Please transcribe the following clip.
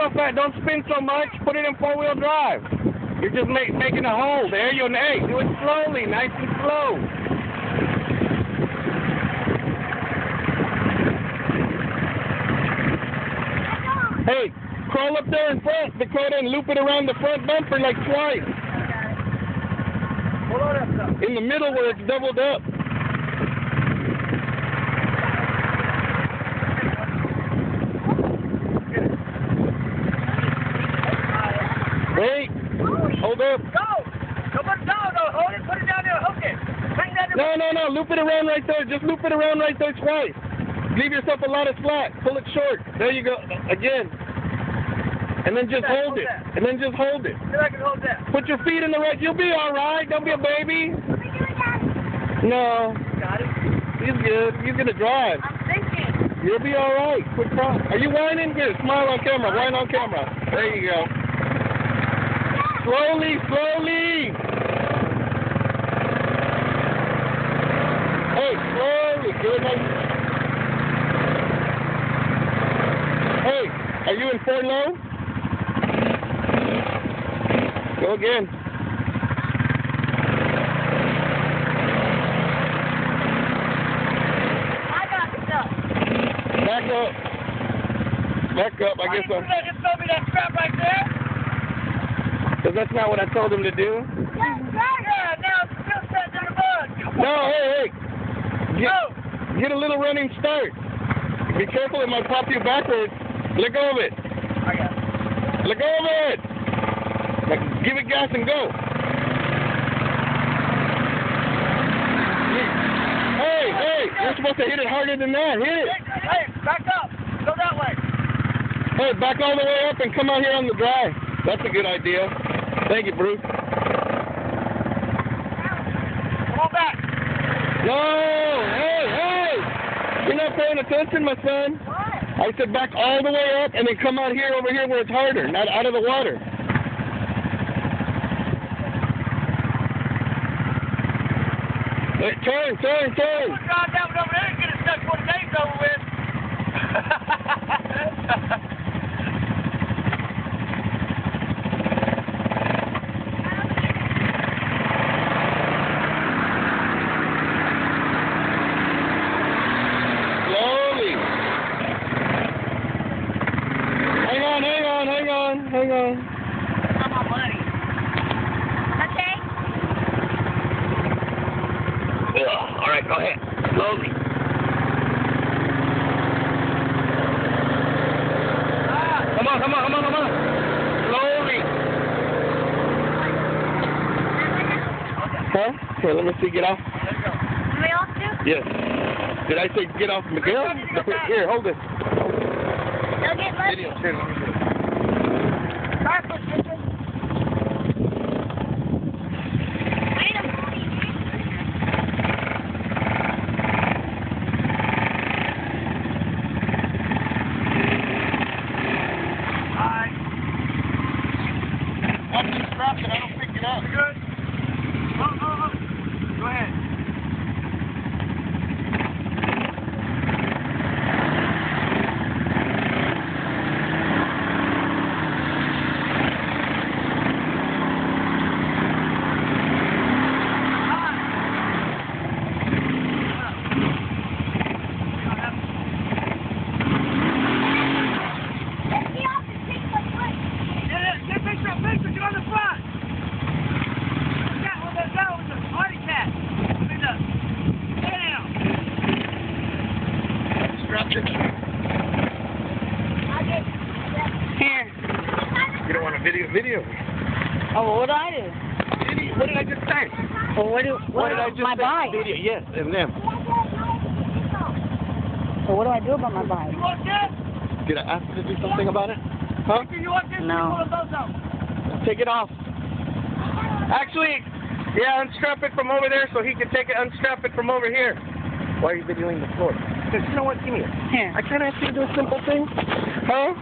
don't so fast. Don't spin so much. Put it in four-wheel drive. You're just make, making a hole. There you go. Hey, do it slowly, nice and slow. Hey, crawl up there in front, Dakota, and loop it around the front bumper like twice. Hold on up, though. In the middle where it's doubled up. Wait, hold up. Go! Come on, no, no, hold it, put it down there, hook it. Hang that No, no, no, loop it around right there. Just loop it around right there twice. Leave yourself a lot of slack. Pull it short. There you go. Again. And then just hold it. And then just hold it. I can hold that. Put your feet in the right. You'll be all right. Don't be a baby. No, Got it. he's good. You're gonna drive. I'm thinking. You'll be all right. Quit crying. Are you whining? Here, Smile on camera. Whine on camera. There you go. Slowly, slowly. Hey, Hey, are you in four low? Go again. I got stuff. Back up. Back up. I guess I'm. Just throw me that strap right there. Because that's not what I told him to do. Yeah, now it's still set in the mud. Come No, on. hey, hey. Get, Go. Get a little running start. Be careful, it might pop you backwards. Let go of it. I got it. Let go of it. Like, give it gas and go. Hey, hey, you're supposed to hit it harder than that. Hit it. Hey, back up. Go that way. Hey, back all the way up and come out here on the dry. That's a good idea. Thank you, Bruce. Come on back. No, hey, hey. You're not paying attention, my son. What? I said back all the way up and then come out here over here where it's harder, not out of the water. Hey, turn, turn, turn. We'll drive down over there and get it stuck before the day's over with. Slowly. Hang on, hang on, hang on, hang on. I'm a buddy. Okay. Ugh. All right, go ahead. Slowly. Come on, come on, come on, come on. Slowly. Huh? Here, let me see. Get off. Do we all do? Yes. Did I say get off Miguel? Here, hold this. They'll get left. Video. Here, let me see it. Start with Richard. Wait a minute. Alright. Watch this strap that I don't pick it up. Good. Oh, oh, oh. Go ahead. Let's be off and take my foot. Get it, get picture, picture, get on the front. That was a, that was a party cat. Look at that. Lay down. Strap it. I'll get Here. You don't want a video? Video. Oh, what do I do? Video. What did I just say? Well, what do What what did I just my say? bike? Video. Yes, and them. So what do I do about my bike? You want this? Did I ask you to do something about it? Huh? You want this? No. You want those out? Take it off. Actually, yeah, unstrap it from over there so he can take it, unstrap it from over here. Why are you videoing the floor? Because you know what? Give me it. Here. I can't ask you to do a simple thing. Huh?